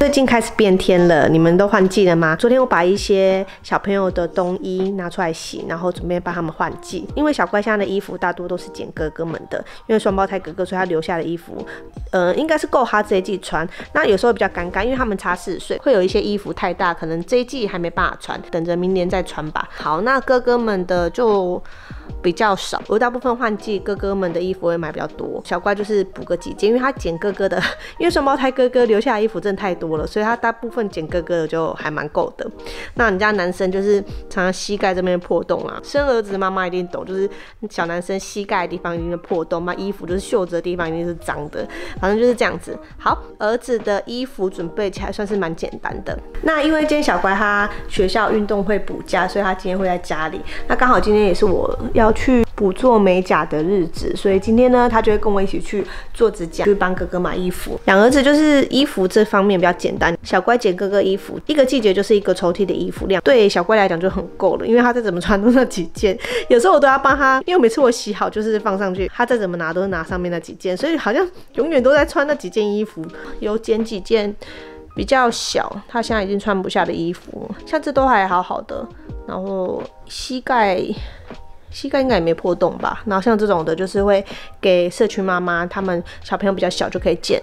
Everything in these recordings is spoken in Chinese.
最近开始变天了，你们都换季了吗？昨天我把一些小朋友的冬衣拿出来洗，然后准备帮他们换季。因为小乖现在的衣服大多都是捡哥哥们的，因为双胞胎哥哥，所以他留下的衣服，呃，应该是够他这一季穿。那有时候比较尴尬，因为他们差四岁，会有一些衣服太大，可能这一季还没办法穿，等着明年再穿吧。好，那哥哥们的就比较少，我大部分换季哥哥们的衣服会买比较多，小乖就是补个几件，因为他捡哥哥的，因为双胞胎哥哥留下的衣服真的太多了，所以他大部分捡哥哥的就还蛮够的。那人家男生就是常常膝盖这边破洞啊，生儿子妈妈一定懂，就是小男生膝盖的地方一定是破洞，那衣服就是袖子的地方一定是脏的，反正就是这样子。好，儿子的衣服准备起来算是蛮简单的。那因为今天小乖他学校运动会补假，所以他今天会在家里。那刚好今天也是我要去补做美甲的日子，所以今天呢，他就会跟我一起去做指甲，去帮哥哥买衣服。养儿子就是衣服这方面比较简单，小乖捡哥哥衣服，一个季节就是一个抽屉的衣服量，对小乖来讲就很够了，因为他再怎么穿都那几件，有时候我都要帮他，因为每次我洗好就是放上去，他再怎么拿都是拿上面那几件，所以好像永远都在穿那几件衣服，有捡几件。比较小，他现在已经穿不下的衣服，像这都还好好的，然后膝盖膝盖应该也没破洞吧。然后像这种的，就是会给社区妈妈，他们小朋友比较小就可以剪。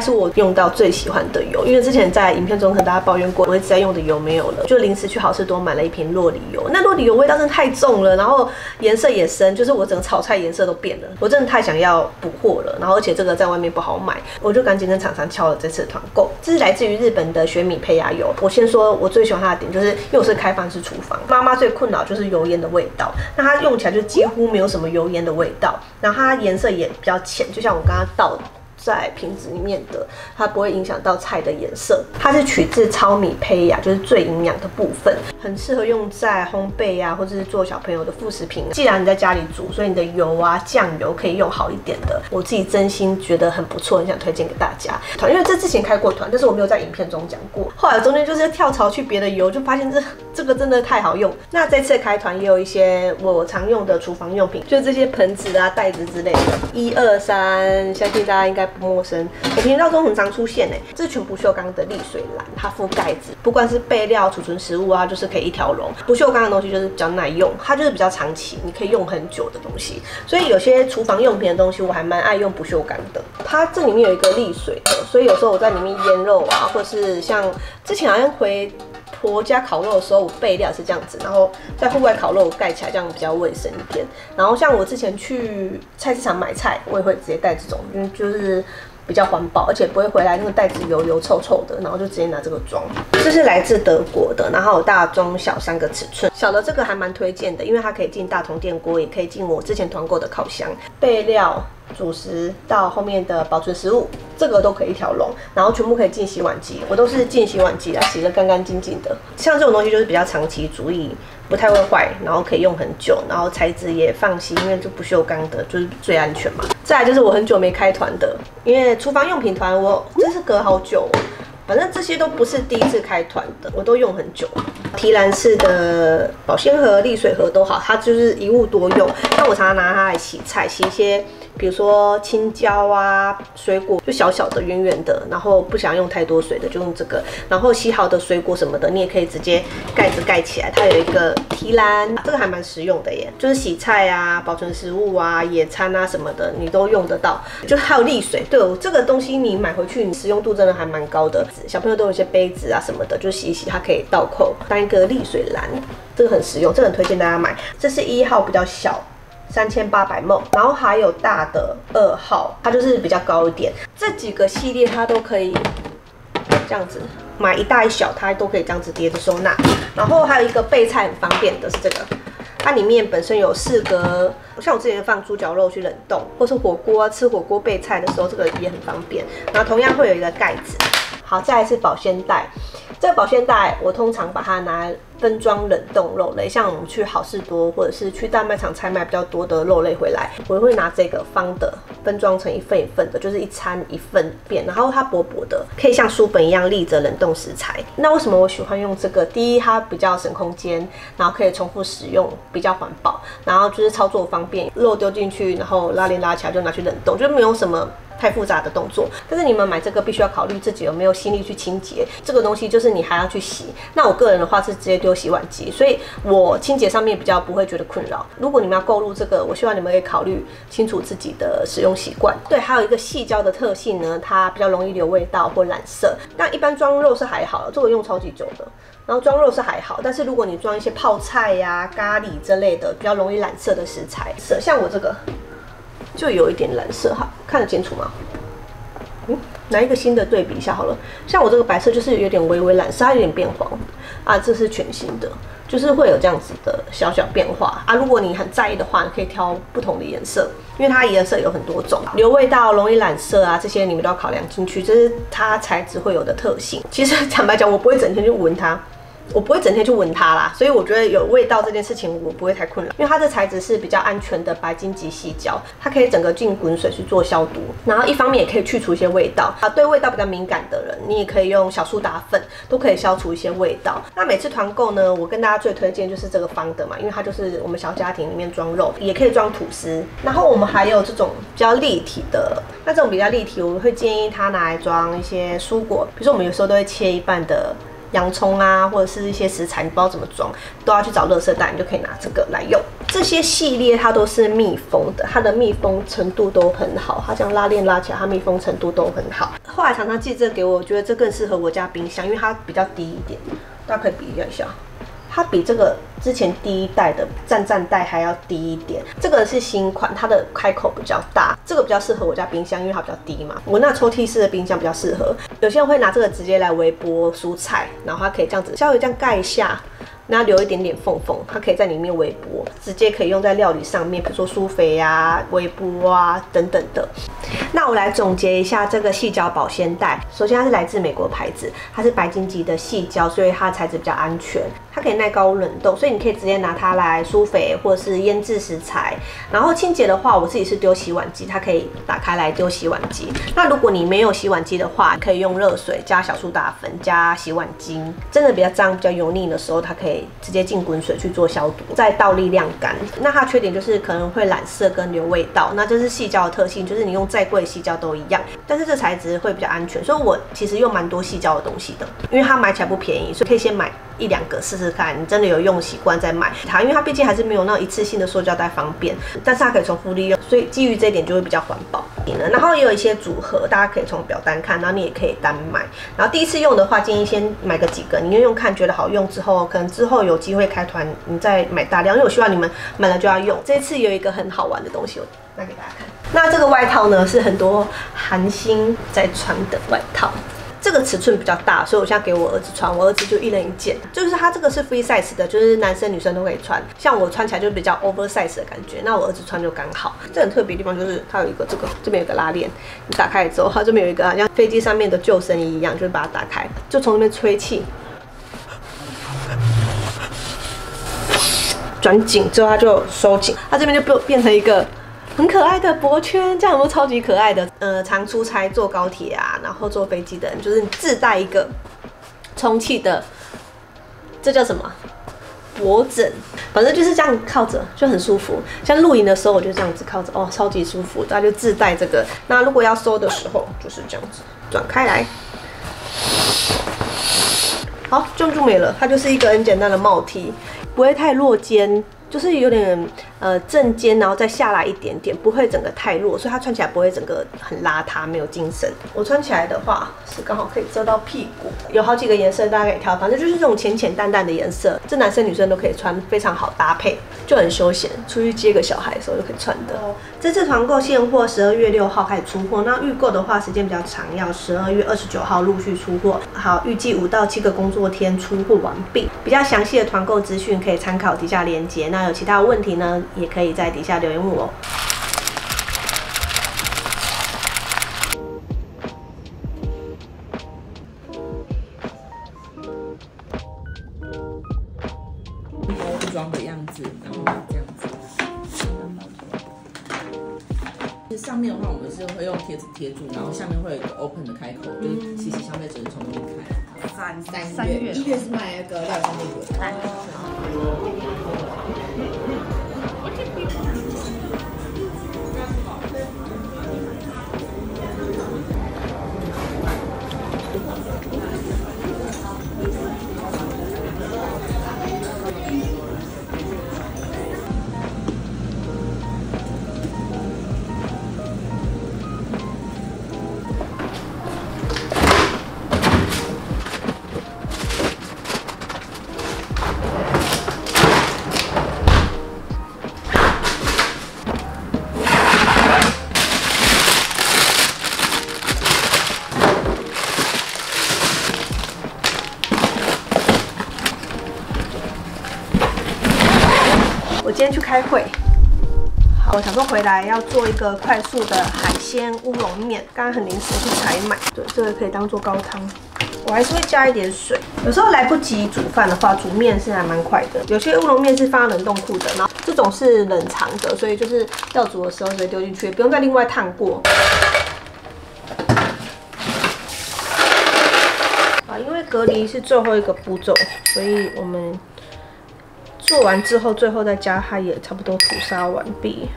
是我用到最喜欢的油，因为之前在影片中和大家抱怨过，我一直在用的油没有了，就临时去好事多买了一瓶洛里油。那洛里油味道真的太重了，然后颜色也深，就是我整个炒菜颜色都变了。我真的太想要补货了，然后而且这个在外面不好买，我就赶紧跟厂商敲了这次团购。这是来自于日本的雪米胚芽油。我先说我最喜欢它的点，就是因为我是开放式厨房，妈妈最困扰就是油烟的味道。那它用起来就几乎没有什么油烟的味道，然后它颜色也比较浅，就像我刚刚倒的。在瓶子里面的，它不会影响到菜的颜色。它是取自糙米胚芽，就是最营养的部分，很适合用在烘焙啊，或者是做小朋友的副食品。既然你在家里煮，所以你的油啊、酱油可以用好一点的。我自己真心觉得很不错，很想推荐给大家。团，因为这之前开过团，但是我没有在影片中讲过。后来中间就是跳槽去别的油，就发现这这个真的太好用。那这次开团也有一些我常用的厨房用品，就是这些盆子啊、袋子之类的。一二三，相信大家应该。不陌生，我频道中很常出现诶，这是全不锈钢的沥水篮，它附盖子，不管是备料、储存食物啊，就是可以一条龙。不锈钢的东西就是比较耐用，它就是比较长期，你可以用很久的东西。所以有些厨房用品的东西，我还蛮爱用不锈钢的。它这里面有一个沥水的，所以有时候我在里面腌肉啊，或是像之前好像回。婆家烤肉的时候，我备料是这样子，然后在户外烤肉盖起来，这样比较卫生一点。然后像我之前去菜市场买菜，我也会直接带这种，因为就是比较环保，而且不会回来那个袋子油油臭臭的，然后就直接拿这个装。这是来自德国的，然后有大中小三个尺寸，小的这个还蛮推荐的，因为它可以进大同电锅，也可以进我之前团购的烤箱。备料主食到后面的保存食物，这个都可以一条龙，然后全部可以进洗碗机。我都是进洗碗机来洗的干干净净的。像这种东西就是比较长期主义，不太会坏，然后可以用很久，然后材质也放心，因为就不锈钢的，就是最安全嘛。再来就是我很久没开团的，因为厨房用品团我真是隔好久。反正这些都不是第一次开团的，我都用很久。提篮式的保鲜盒、沥水盒都好，它就是一物多用。像我常常拿它来洗菜，洗一些。比如说青椒啊，水果就小小的、圆圆的，然后不想用太多水的，就用这个。然后洗好的水果什么的，你也可以直接盖子盖起来，它有一个提篮，这个还蛮实用的耶。就是洗菜啊、保存食物啊、野餐啊什么的，你都用得到。就还有沥水，对哦，这个东西你买回去，你实用度真的还蛮高的。小朋友都有一些杯子啊什么的，就洗一洗，它可以倒扣当一个沥水篮，这个很实用，这个很推荐大家买。这是一号比较小。三千八百梦，然后还有大的二号，它就是比较高一点。这几个系列它都可以这样子买一大一小，它都可以这样子叠着收纳。然后还有一个备菜很方便的是这个，它里面本身有四个，像我之前放猪脚肉去冷冻，或是火锅吃火锅备菜的时候，这个也很方便。然后同样会有一个盖子。好，再来是保鲜袋。这个保鲜袋我通常把它拿来分装冷冻肉类，像我们去好事多或者是去大卖场采买比较多的肉类回来，我会拿这个方的分装成一份一份的，就是一餐一份便，然后它薄薄的，可以像书本一样立着冷冻食材。那为什么我喜欢用这个？第一，它比较省空间，然后可以重复使用，比较环保，然后就是操作方便，肉丢进去，然后拉链拉起来就拿去冷冻，就没有什么。太复杂的动作，但是你们买这个必须要考虑自己有没有心力去清洁这个东西，就是你还要去洗。那我个人的话是直接丢洗碗机，所以我清洁上面比较不会觉得困扰。如果你们要购入这个，我希望你们可以考虑清楚自己的使用习惯。对，还有一个细胶的特性呢，它比较容易留味道或染色。那一般装肉是还好，这个用超级久的。然后装肉是还好，但是如果你装一些泡菜呀、咖喱之类的，比较容易染色的食材，像我这个。就有一点蓝色哈，看得清楚吗？嗯，拿一个新的对比一下好了。像我这个白色就是有点微微蓝色，它有点变黄啊。这是全新的，就是会有这样子的小小变化啊。如果你很在意的话，你可以挑不同的颜色，因为它颜色有很多种，留味道、容易染色啊，这些你们都要考量进去，这是它材质会有的特性。其实 坦白讲，我不会整天去闻它。我不会整天去闻它啦，所以我觉得有味道这件事情我不会太困扰，因为它的材质是比较安全的白金级细胶，它可以整个进滚水去做消毒，然后一方面也可以去除一些味道啊。对味道比较敏感的人，你也可以用小苏打粉，都可以消除一些味道。那每次团购呢，我跟大家最推荐就是这个方的嘛，因为它就是我们小家庭里面装肉，也可以装吐司。然后我们还有这种比较立体的，那这种比较立体，我会建议它拿来装一些蔬果，比如说我们有时候都会切一半的。洋葱啊，或者是一些食材，你不知道怎么装，都要去找垃圾袋，你就可以拿这个来用。这些系列它都是密封的，它的密封程度都很好，它这样拉链拉起来，它密封程度都很好。后来常常寄这给我，我觉得这更适合我家冰箱，因为它比较低一点，大家可以比较一下。它比这个之前第一代的站站袋还要低一点，这个是新款，它的开口比较大，这个比较适合我家冰箱，因为它比较低嘛。我那抽屉式的冰箱比较适合，有些人会拿这个直接来微波蔬菜，然后它可以这样子稍微这样盖一下。那留一点点缝缝，它可以在里面微波，直接可以用在料理上面，比如说苏肥呀、微波啊等等的。那我来总结一下这个细胶保鲜袋。首先它是来自美国牌子，它是白金级的细胶，所以它的材质比较安全，它可以耐高温冷冻，所以你可以直接拿它来疏肥或者是腌制食材。然后清洁的话，我自己是丢洗碗机，它可以打开来丢洗碗机。那如果你没有洗碗机的话，可以用热水加小苏打粉加洗碗精，真的比较脏、比较油腻的时候，它可以。直接进滚水去做消毒，再倒力晾干。那它缺点就是可能会染色跟留味道。那这是细胶的特性，就是你用再贵细胶都一样。但是这材质会比较安全，所以我其实用蛮多细胶的东西的，因为它买起来不便宜，所以可以先买一两个试试看。你真的有用习惯再买它，因为它毕竟还是没有那一次性的塑胶袋方便，但是它可以重复利用，所以基于这一点就会比较环保。然后也有一些组合，大家可以从表单看，然后你也可以单买。然后第一次用的话，建议先买个几个，你用用看，觉得好用之后，可能之后有机会开团，你再买大量。因为我希望你们买了就要用。这次有一个很好玩的东西，我拿给大家看。那这个外套呢，是很多韩星在穿的外套。这个尺寸比较大，所以我现在给我儿子穿，我儿子就一人一件。就是它这个是 free size 的，就是男生女生都可以穿。像我穿起来就比较 oversize 的感觉，那我儿子穿就刚好。这很特别的地方就是它有一个这个，这边有个拉链，你打开之后，它这边有一个好像飞机上面的救生衣一样，就是把它打开，就从那边吹气。转紧之后，它就收紧，它这边就变变成一个很可爱的脖圈，这样有没有超级可爱的？呃，常出差坐高铁啊，然后坐飞机的人，就是你自带一个充气的，这叫什么？脖枕，反正就是这样靠着就很舒服。像露营的时候，我就这样子靠着，哦，超级舒服。大家就自带这个。那如果要收的时候，就是这样子转开来，好，这样就没了。它就是一个很简单的帽 T。不会太落肩，就是有点呃正肩，然后再下来一点点，不会整个太弱，所以它穿起来不会整个很邋遢，没有精神。我穿起来的话是刚好可以遮到屁股，有好几个颜色大家可以挑，反正就是这种浅浅淡淡的颜色，这男生女生都可以穿，非常好搭配，就很休闲，出去接个小孩的时候就可以穿的。这次团购现货十二月六号开始出货，那预购的话时间比较长，要十二月二十九号陆续出货。好，预计五到七个工作天出货完毕。比较详细的团购资讯可以参考底下链接。那有其他问题呢，也可以在底下留言问我。包装的样子，然后这样子。上面的话，我们是会用贴纸贴住，然后下面会有一个 open 的开口，就是其实消费者是从那边开。三三月，一月是卖那个料理那个。今天去开会，好，我想说回来要做一个快速的海鲜乌龙面，刚刚很临时去采买，对，这个可以当做高汤。我还是会加一点水，有时候来不及煮饭的话，煮面是还蛮快的。有些乌龙面是放冷冻库的，然后这种是冷藏的，所以就是要煮的时候直接丢进去，不用再另外烫过。啊，因为隔离是最后一个步骤，所以我们。做完之后，最后再加，它也差不多屠杀完毕，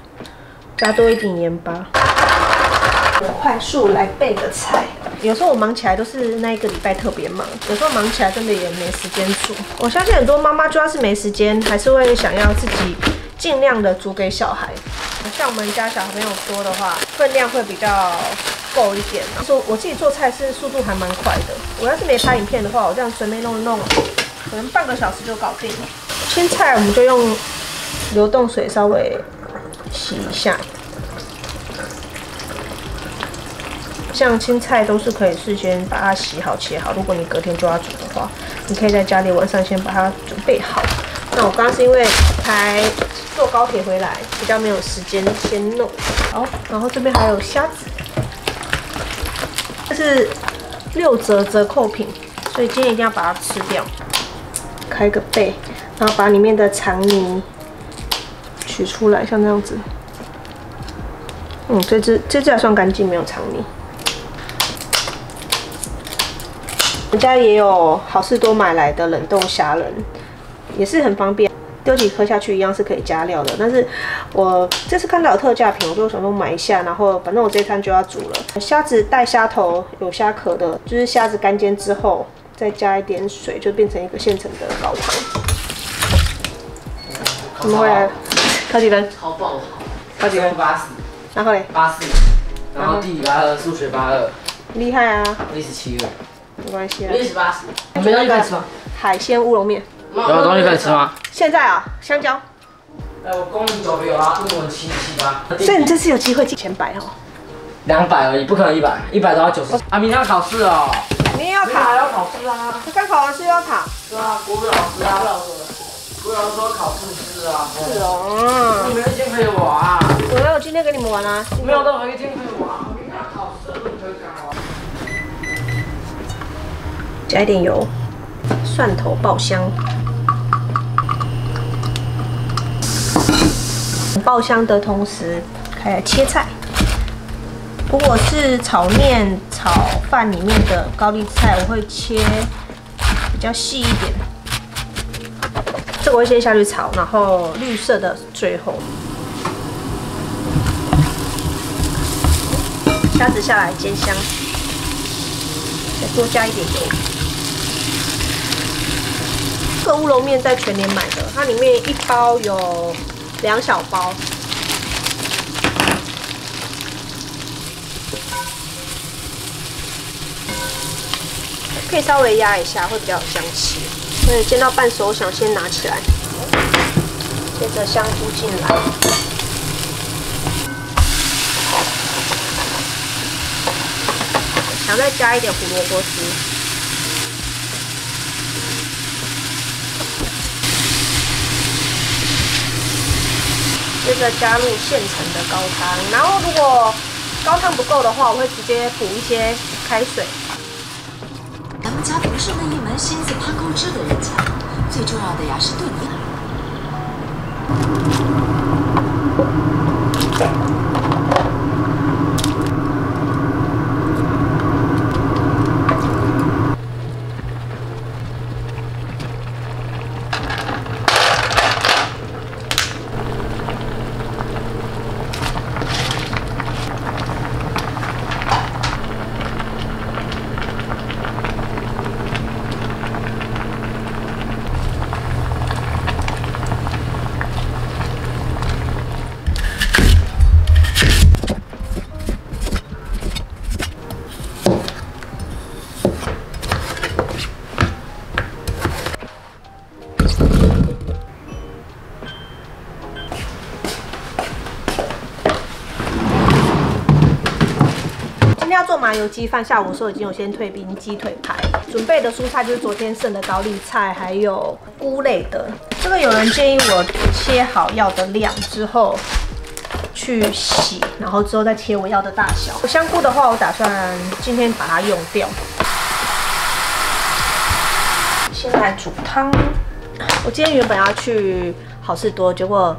加多一点盐巴。我快速来备个菜。有时候我忙起来都是那一个礼拜特别忙，有时候忙起来真的也没时间煮。我相信很多妈妈主要是没时间，还是会想要自己尽量的煮给小孩。像我们家小朋友多的话，分量会比较够一点。说我自己做菜是速度还蛮快的。我要是没拍影片的话，我这样随便弄一弄，可能半个小时就搞定了。青菜我们就用流动水稍微洗一下，像青菜都是可以事先把它洗好切好。如果你隔天就要煮的话，你可以在家里晚上先把它准备好。那我刚刚是因为才坐高铁回来，比较没有时间先弄。好，然后这边还有虾子，这是六折折扣品，所以今天一定要把它吃掉。开个背。然后把里面的肠泥取出来，像这样子。嗯，这只这只还算干净，没有肠泥。我家也有好事多买来的冷冻虾仁，也是很方便，丢几颗下去一样是可以加料的。但是我这次看到有特价品，我就想说买一下，然后反正我这餐就要煮了。虾子带虾头，有虾壳的，就是虾子干煎之后再加一点水，就变成一个现成的高汤。怎么会？考几分？超爆好，考几分？八十。然后嘞？八四。然后地理八二，数学八二。厉害啊！历史七二。没关系啊。历史八十。没东西可以吃吗？海鲜乌龙面。有东西可以吃吗？现在啊，香蕉。哎，我公民九有啊，英文七七八。所以你这次有机会进前百哦。两百而已，不可能一百，一百都要九十。阿明要考试哦。你好吃啊！刚考完试又要考。是啊，国语老师啊，说考试吃啊。是哦。你们一天可以玩。我有今天跟你们玩啊。没有任何一天可以玩。你看考试。加一点油，蒜头爆香。爆香的同时，开始切菜。如果是炒面、炒饭里面的高丽菜，我会切比较细一点。这个会先下去炒，然后绿色的最后。虾子下来煎香，再多加一点油。这个乌龙面在全年买的，它里面一包有两小包。可以稍微压一下，会比较有香气。所以煎到半熟，我想先拿起来，接着香菇进来，想再加一点胡萝卜丝，接着加入现成的高汤。然后如果高汤不够的话，我会直接补一些开水。家不是那一门心思攀高枝的人家，最重要的呀是对你。麻油鸡饭，下午的时候已经有先退冰鸡腿排，准备的蔬菜就是昨天剩的高丽菜，还有菇类的。这个有人建议我切好要的量之后去洗，然后之后再切我要的大小。香菇的话，我打算今天把它用掉。先来煮汤。我今天原本要去好事多，结果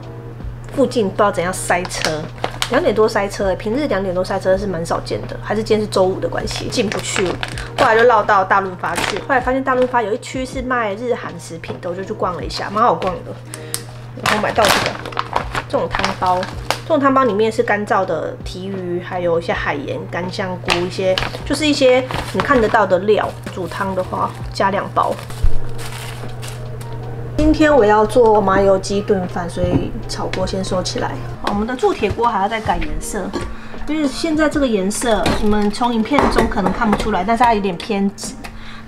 附近不知道怎样塞车。两点多塞车，平日两点多塞车是蛮少见的，还是今天是周五的关系进不去，后来就绕到大润发去，后来发现大润发有一区是卖日韩食品的，我就去逛了一下，蛮好逛的，然后买到这个这种汤包，这种汤包里面是干燥的提鱼，还有一些海盐、干香菇，一些就是一些你看得到的料，煮汤的话加两包。今天我要做麻油鸡炖饭，所以炒锅先收起来。我们的铸铁锅还要再改颜色，因为现在这个颜色你们从影片中可能看不出来，但是它有点偏紫。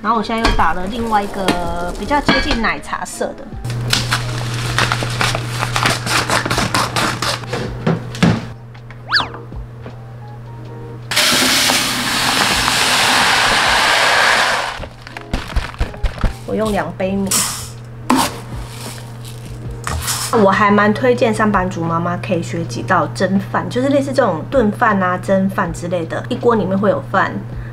然后我现在又打了另外一个比较接近奶茶色的。我用两杯米。我还蛮推荐上班族妈妈可以学几道蒸饭，就是类似这种炖饭啊、蒸饭之类的，一锅里面会有饭、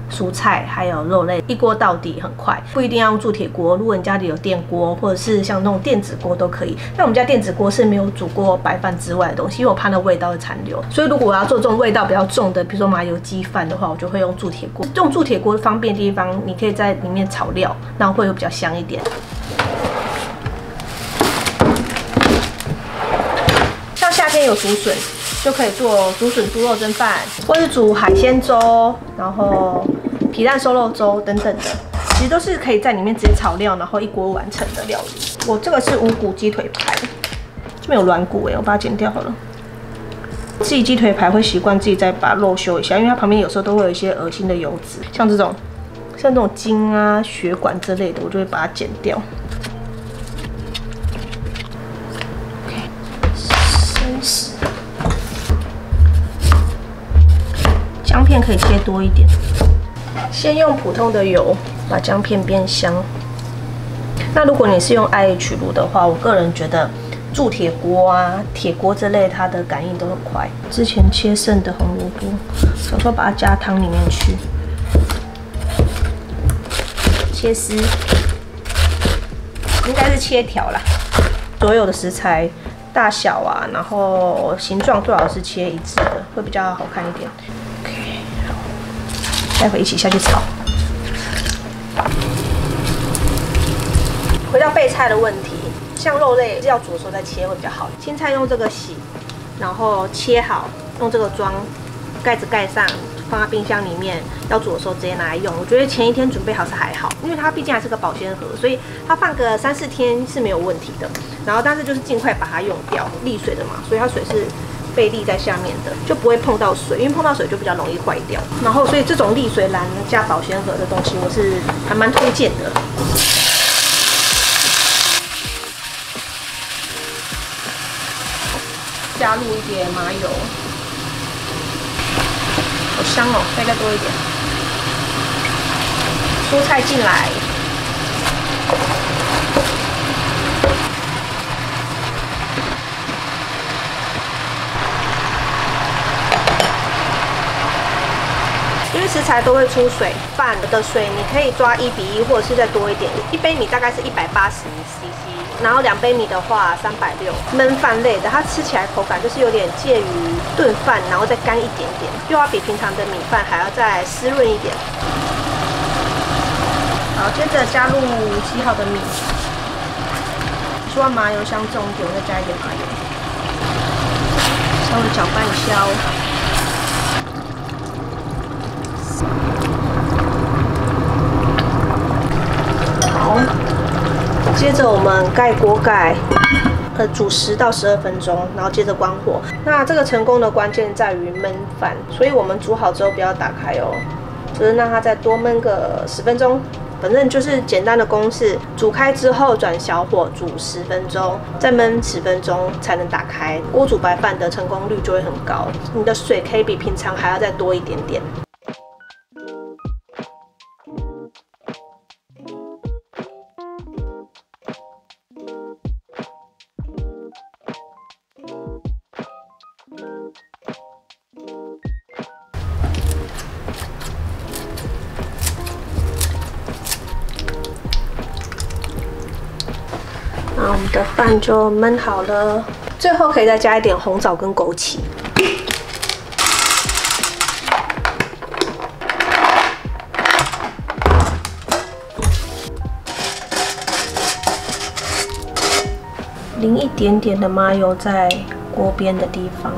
蔬菜还有肉类，一锅到底很快，不一定要用铸铁锅。如果你家里有电锅，或者是像那种电子锅都可以。那我们家电子锅是没有煮过白饭之外的东西，因为我怕那味道会残留。所以如果我要做这种味道比较重的，比如说麻油鸡饭的话，我就会用铸铁锅。用铸铁锅。方便的地方，你可以在里面炒料，然后会比较香一点。有竹笋，就可以做竹笋猪肉蒸饭，或是煮海鲜粥，然后皮蛋瘦肉粥等等的，其实都是可以在里面直接炒料，然后一锅完成的料理。我这个是无骨鸡腿排，这边有软骨哎，我把它剪掉好了。自己鸡腿排会习惯自己再把肉修一下，因为它旁边有时候都会有一些恶心的油脂，像这种像这种筋啊、血管之类的，我就会把它剪掉。姜片可以切多一点，先用普通的油把姜片煸香。那如果你是用 IH 炉的话，我个人觉得铸铁锅啊、铁锅这类，它的感应都很快。之前切剩的红萝卜，小时候把它加汤里面去，切丝，应该是切条啦。所有的食材大小啊，然后形状最好是切一致的，会比较好看一点。OK，待会一起下去炒。回到备菜的问题，像肉类要煮的时候再切会比较好。青菜用这个洗，然后切好，用这个装，盖子盖上，放在冰箱里面。要煮的时候直接拿来用。我觉得前一天准备好是还好，因为它毕竟还是个保鲜盒，所以它放个三四天是没有问题的。然后但是就是尽快把它用掉，沥水的嘛，所以它水是被沥在下面的，就不会碰到水，因为碰到水就比较容易坏掉。然后所以这种沥水篮加保鲜盒的东西，我是还蛮推荐的。加入一点麻油，香哦，再加多一点。蔬菜进来，食材都会出水，饭的水你可以抓一比一，或者是再多一点。一杯米大概是一百八十 CC，然后两杯米的话三百六。焖饭类的，它吃起来口感就是有点介于炖饭，然后再干一点点，又要比平常的米饭还要再湿润一点。好，接着加入洗好的米，希望麻油香重一点，我再加一点麻油，稍微搅拌一下哦。好，接着我们盖锅盖，呃，煮十到十二分钟，然后接着关火。那这个成功的关键在于焖饭，所以我们煮好之后不要打开哦，就是让它再多焖个十分钟。反正就是简单的公式，煮开之后转小火煮十分钟，再焖十分钟才能打开。锅煮白饭的成功率就会很高，你的水可以比平常还要再多一点点。就焖好了，最后可以再加一点红枣跟枸杞。淋一点点的麻油在锅边的地方。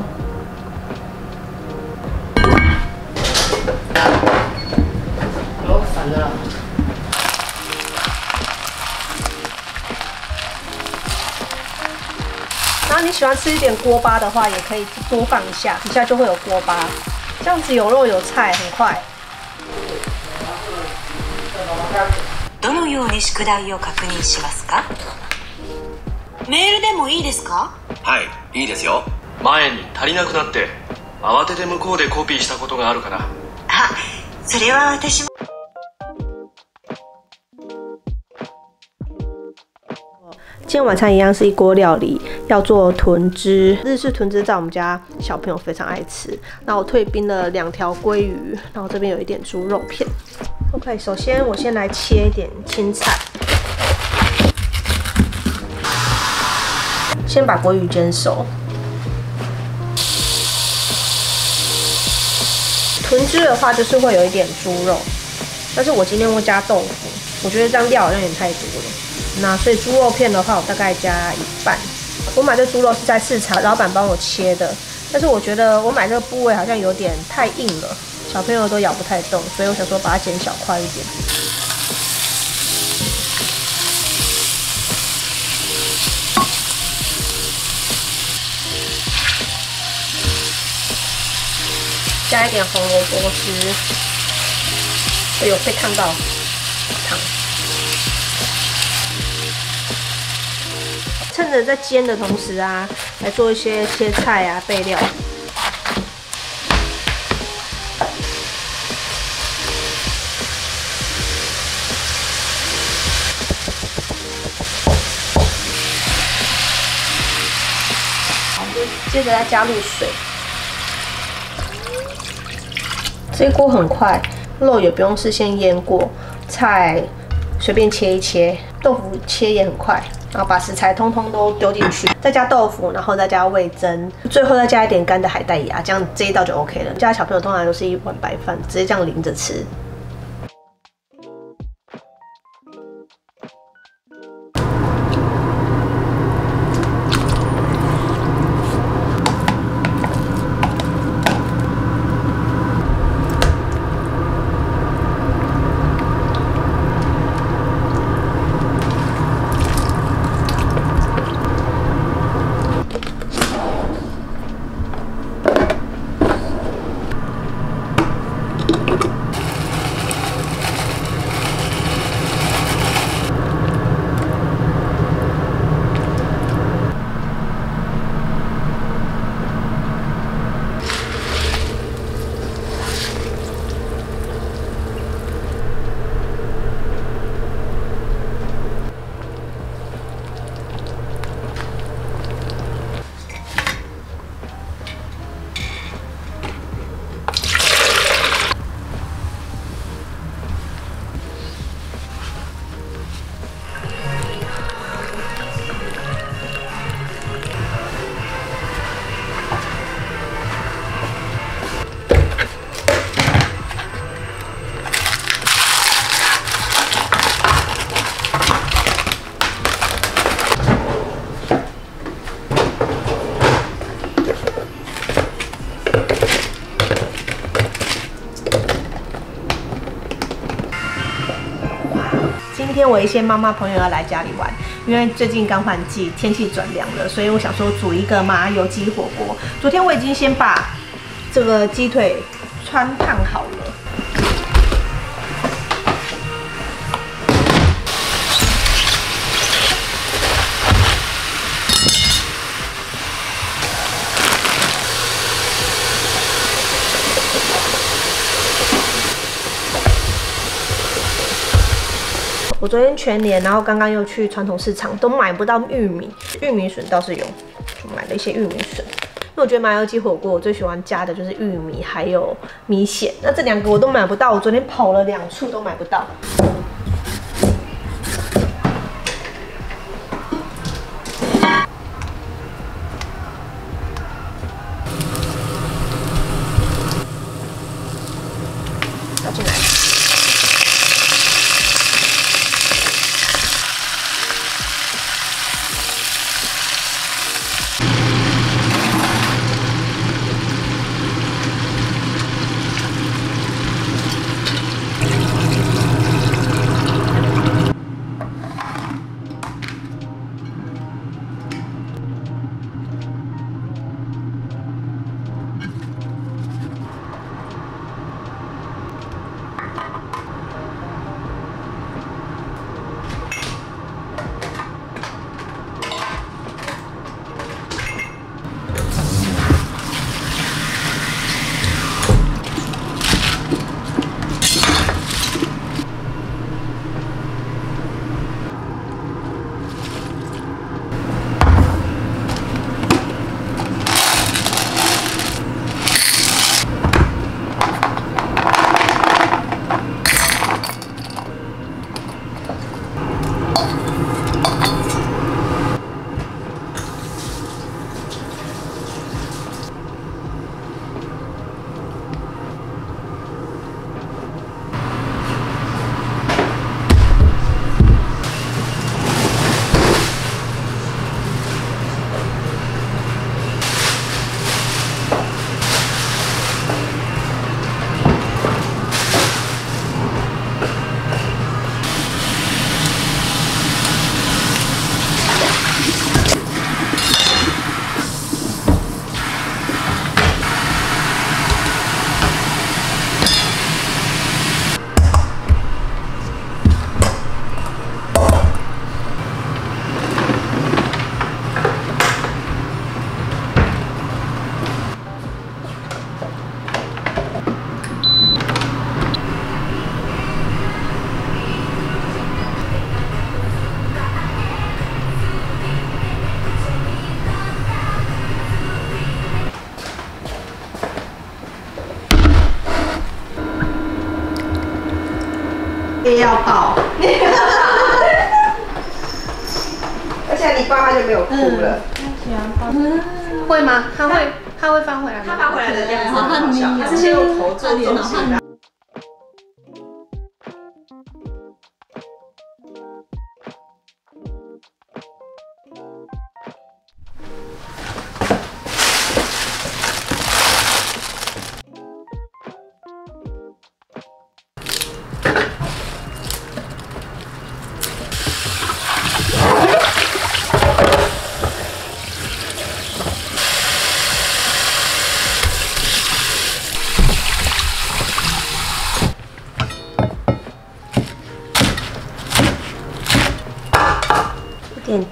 喜欢吃一点锅巴的话，也可以多放一下，底下就会有锅巴。这样子有肉有菜，很快。どのように宿題を確認しますか？メールでもいいですか？はいいいですよ。前に足りなくなって慌てて向こうでコピーしたことがあるから。あそれは私も今天晚餐一样是一锅料理，要做豚汁。日式豚汁在我们家小朋友非常爱吃。那我退冰了两条鲑鱼，然后这边有一点猪肉片。OK，首先我先来切一点青菜，先把鲑鱼煎熟。豚汁的话就是会有一点猪肉，但是我今天会加豆腐，我觉得这样料好像有点太多了。那所以猪肉片的话，我大概加一半。我买的猪肉是在市场老板帮我切的，但是我觉得我买这个部位好像有点太硬了，小朋友都咬不太动，所以我想说把它剪小块一点。加一点红萝卜丝，哎呦，被烫到，趁着在煎的同时啊，来做一些切菜啊，备料。接着再加入水。这锅很快，肉也不用事先腌过，菜随便切一切，豆腐切也很快。然后把食材通通都丢进去，再加豆腐，然后再加味增，最后再加一点干的海带芽，这样这一道就 OK 了。家小朋友通常都是一碗白饭，直接这样淋着吃。今天我一些妈妈朋友要来家里玩，因为最近刚换季，天气转凉了，所以我想说煮一个麻油鸡火锅。昨天我已经先把这个鸡腿穿烫好了。我昨天全年，然后刚刚又去传统市场，都买不到玉米，玉米笋倒是有，就买了一些玉米笋。因为我觉得麻油鸡火锅，我最喜欢加的就是玉米还有米线，那这两个我都买不到，我昨天跑了两处都买不到。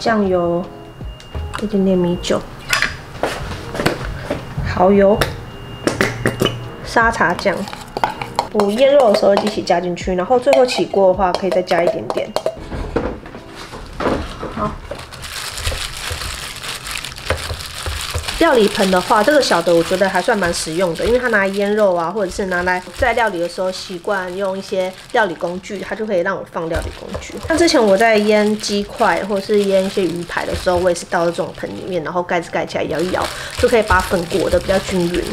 酱油，一点点米酒，蚝油，沙茶酱。我腌肉的时候一起加进去，然后最后起锅的话可以再加一点点。料理盆的话，这个小的我觉得还算蛮实用的，因为它拿来腌肉啊，或者是拿来在料理的时候习惯用一些料理工具，它就可以让我放料理工具。像之前我在腌鸡块或者是腌一些鱼排的时候，我也是倒到这种盆里面，然后盖子盖起来摇一摇，就可以把粉裹得比较均匀。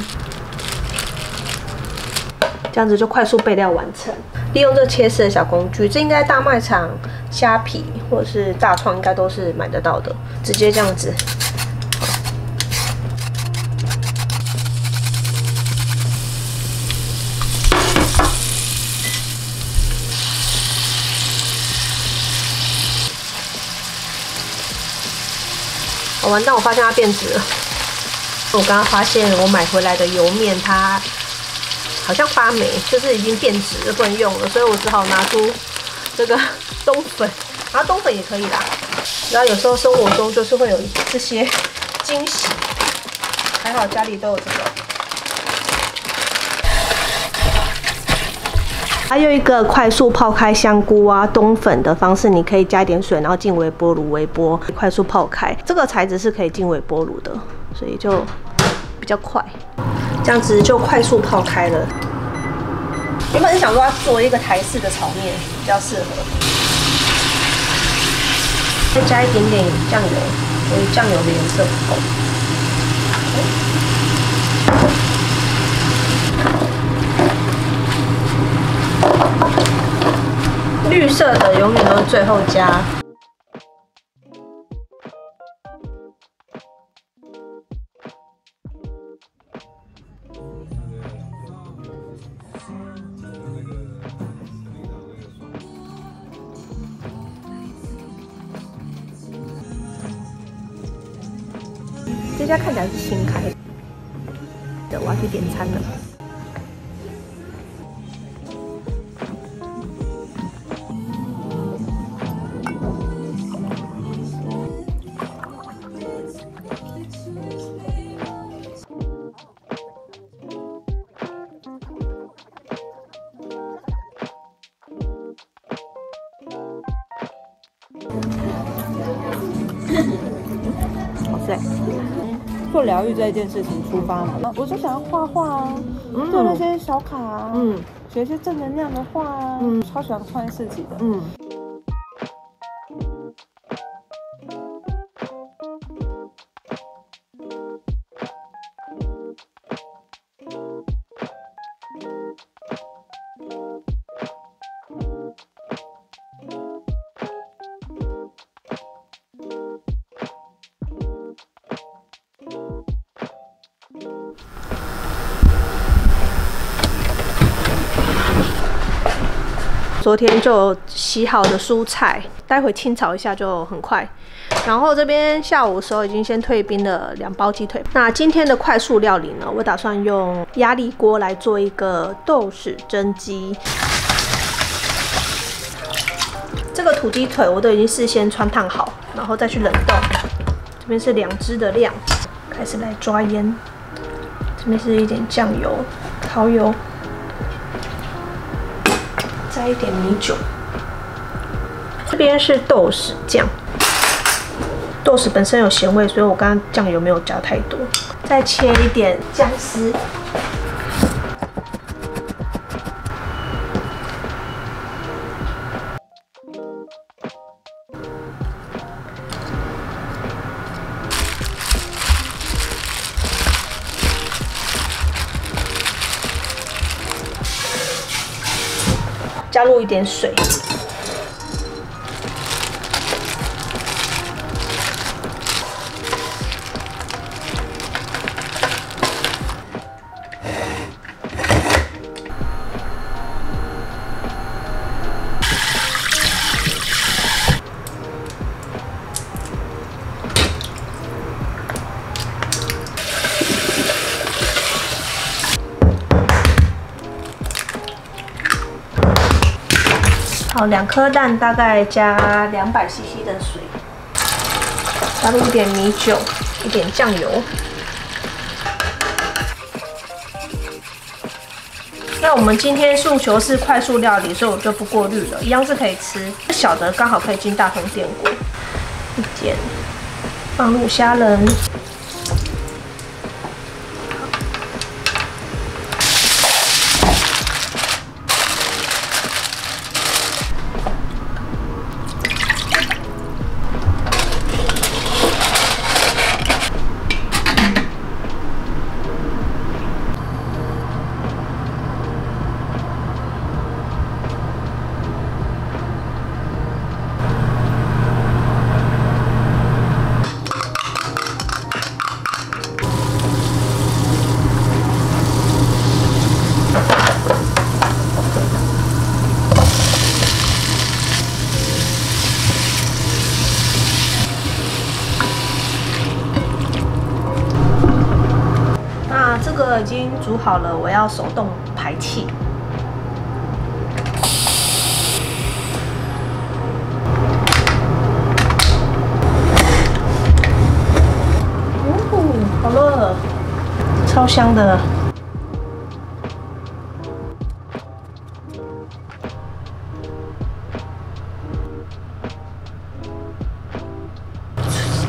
这样子就快速备料完成。利用这切丝的小工具，这应该大卖场、虾皮或者是大创应该都是买得到的。直接这样子，哦完蛋！我发现它变质了。我刚刚发现我买回来的油面它好像发霉，就是已经变质了，不能用了，所以我只好拿出这个 冬粉，然后冬粉也可以啦。然后有时候生活中就是会有这些惊喜，还好家里都有这个。还有一个快速泡开香菇啊冬粉的方式，你可以加一点水，然后进微波炉微波，快速泡开。这个材质是可以进微波炉的，所以就比较快。这样子就快速泡开了。原本是想说要做一个台式的炒面比较适合，再加一点点酱油，所以酱油的颜色不够。绿色的永远都是最后加。这家看起来是新开的，我要去点餐了。疗愈这一件事情出发嘛，我就想要画画啊，做那些小卡啊，嗯。写一些正能量的话啊，嗯。超喜欢创业市集的。嗯。昨天就洗好的蔬菜，待会清炒一下就很快。然后这边下午的时候已经先退冰了两包鸡腿。那今天的快速料理呢，我打算用压力锅来做一个豆豉蒸鸡。这个土鸡腿我都已经事先穿烫好，然后再去冷冻。这边是两只的量，开始来抓腌。这边是一点酱油、蚝油。一点米酒，这边是豆豉酱，豆豉本身有咸味，所以我刚刚酱油没有加太多。再切一点姜丝，加入一点水。好，两颗蛋大概加两百 CC 的水，加入一点米酒，一点酱油。那我们今天诉求是快速料理，所以我就不过滤了，一样是可以吃。小的刚好可以进大同电锅，一点放入虾仁。好了，我要手动排气。哦，好了，超香的。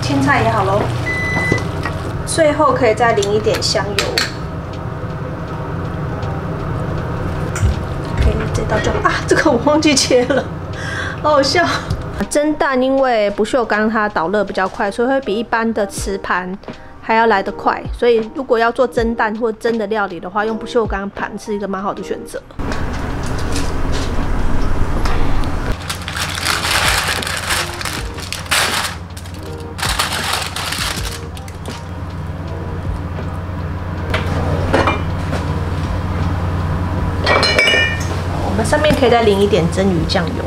青菜也好喽。最后可以再淋一点香油。OK，这道就啊，这个我忘记切了，好好笑。蒸蛋因为不锈钢它导热比较快，所以会比一般的瓷盘还要来得快。所以如果要做蒸蛋或蒸的料理的话，用不锈钢盘是一个蛮好的选择。可以再淋一点蒸鱼酱油。